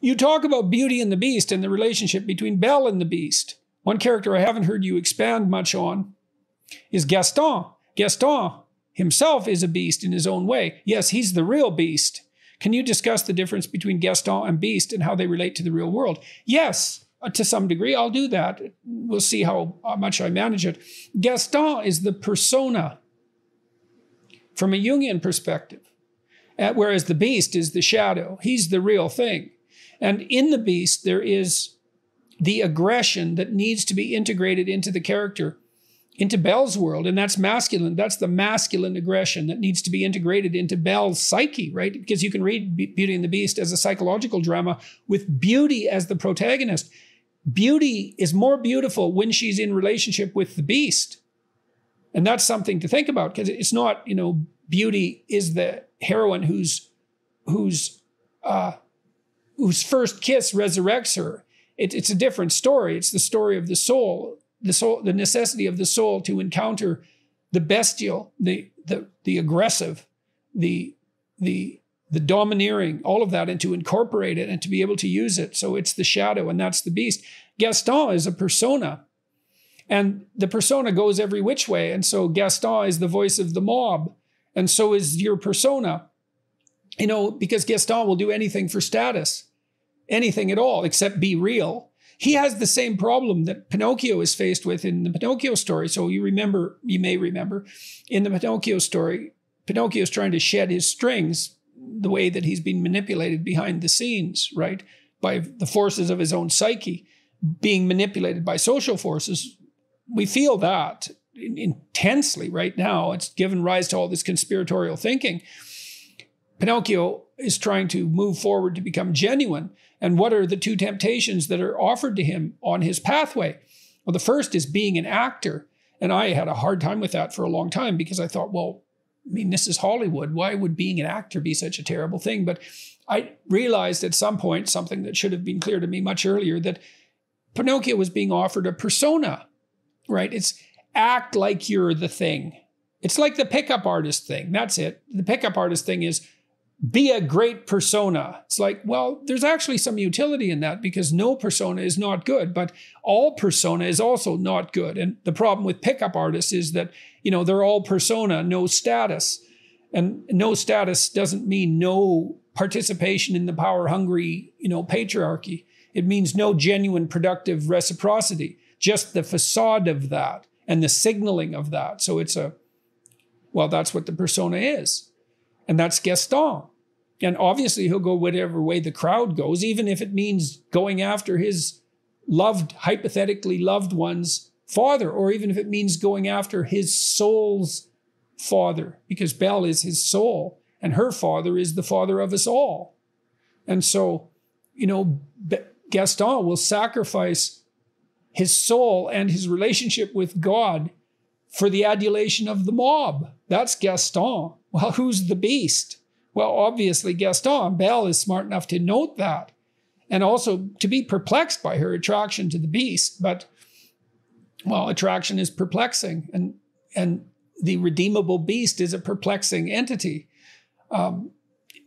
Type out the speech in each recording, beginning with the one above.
You talk about Beauty and the Beast and the relationship between Belle and the Beast. One character I haven't heard you expand much on is Gaston. Gaston himself is a beast in his own way. Yes, he's the real beast. Can you discuss the difference between Gaston and Beast and how they relate to the real world? Yes, uh, to some degree, I'll do that. We'll see how, how much I manage it. Gaston is the persona from a Jungian perspective, uh, whereas the Beast is the shadow. He's the real thing. And in the Beast, there is the aggression that needs to be integrated into the character into Belle's world, and that's masculine. That's the masculine aggression that needs to be integrated into Belle's psyche, right? Because you can read Beauty and the Beast as a psychological drama with beauty as the protagonist. Beauty is more beautiful when she's in relationship with the beast. And that's something to think about because it's not, you know, beauty is the heroine who's who's uh whose first kiss resurrects her. It, it's a different story. It's the story of the soul the soul, the necessity of the soul to encounter the bestial, the the the aggressive, the the the domineering, all of that, and to incorporate it and to be able to use it. So it's the shadow, and that's the beast. Gaston is a persona, and the persona goes every which way. And so Gaston is the voice of the mob, and so is your persona. You know, because Gaston will do anything for status, anything at all, except be real. He has the same problem that Pinocchio is faced with in the Pinocchio story. So you remember, you may remember, in the Pinocchio story, Pinocchio is trying to shed his strings the way that he's been manipulated behind the scenes, right? By the forces of his own psyche being manipulated by social forces. We feel that intensely right now. It's given rise to all this conspiratorial thinking. Pinocchio is trying to move forward to become genuine. And what are the two temptations that are offered to him on his pathway? Well, the first is being an actor. And I had a hard time with that for a long time because I thought, well, I mean, this is Hollywood. Why would being an actor be such a terrible thing? But I realized at some point something that should have been clear to me much earlier that Pinocchio was being offered a persona, right? It's act like you're the thing. It's like the pickup artist thing. That's it. The pickup artist thing is be a great persona. It's like, well, there's actually some utility in that because no persona is not good, but all persona is also not good. And the problem with pickup artists is that, you know, they're all persona, no status. And no status doesn't mean no participation in the power hungry, you know, patriarchy. It means no genuine productive reciprocity, just the facade of that and the signaling of that. So it's a, well, that's what the persona is and that's Gaston. And obviously, he'll go whatever way the crowd goes, even if it means going after his loved, hypothetically loved one's father, or even if it means going after his soul's father, because Belle is his soul, and her father is the father of us all. And so, you know, Gaston will sacrifice his soul and his relationship with God for the adulation of the mob. That's Gaston. Well, who's the beast? Well, obviously Gaston. Belle is smart enough to note that and also to be perplexed by her attraction to the beast. But, well, attraction is perplexing, and, and the redeemable beast is a perplexing entity. Um,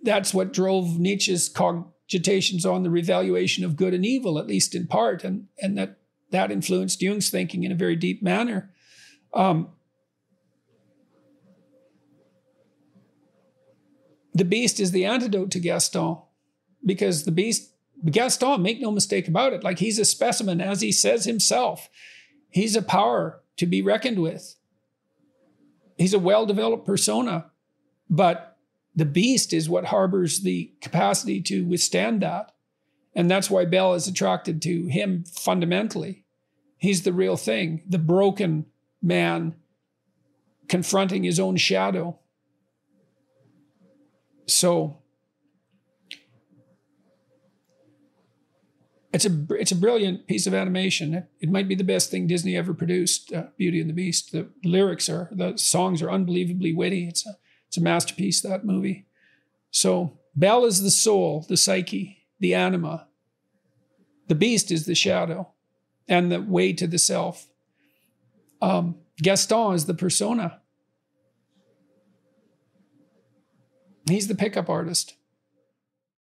that's what drove Nietzsche's cogitations on the revaluation of good and evil, at least in part, and, and that, that influenced Jung's thinking in a very deep manner. Um, the beast is the antidote to Gaston because the beast, Gaston, make no mistake about it, like he's a specimen, as he says himself. He's a power to be reckoned with. He's a well developed persona, but the beast is what harbors the capacity to withstand that. And that's why Belle is attracted to him fundamentally. He's the real thing, the broken man confronting his own shadow so it's a it's a brilliant piece of animation. It might be the best thing Disney ever produced. Uh, Beauty and the Beast. The lyrics are the songs are unbelievably witty. It's a it's a masterpiece that movie. So Belle is the soul, the psyche, the anima. The beast is the shadow, and the way to the self. Um, Gaston is the persona. He's the pickup artist.